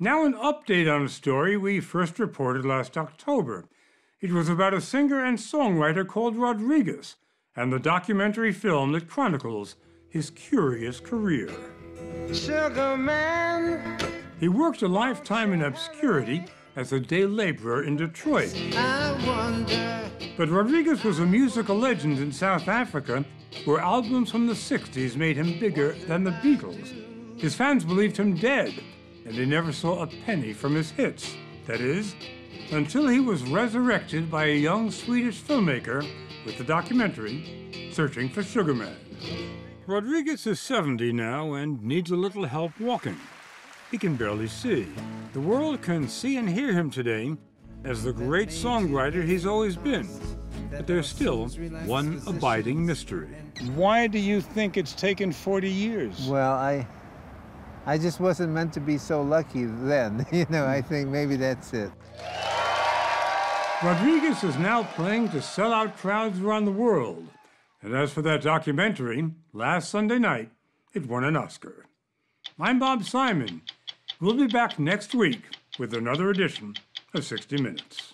Now, an update on a story we first reported last October. It was about a singer and songwriter called Rodriguez and the documentary film that chronicles his curious career. Sugar man. He worked a lifetime in obscurity as a day laborer in Detroit. I wonder. But Rodriguez was a musical legend in South Africa, where albums from the 60s made him bigger than the Beatles. His fans believed him dead, and they never saw a penny from his hits. That is, until he was resurrected by a young Swedish filmmaker with the documentary Searching for Sugar Man. Rodriguez is 70 now and needs a little help walking. He can barely see. The world can see and hear him today as the great songwriter he's always been. But there's still one abiding mystery. Why do you think it's taken 40 years? Well, I, I just wasn't meant to be so lucky then. You know, I think maybe that's it. Rodriguez is now playing to sell out crowds around the world. And as for that documentary, last Sunday night, it won an Oscar. I'm Bob Simon. We'll be back next week with another edition of 60 Minutes.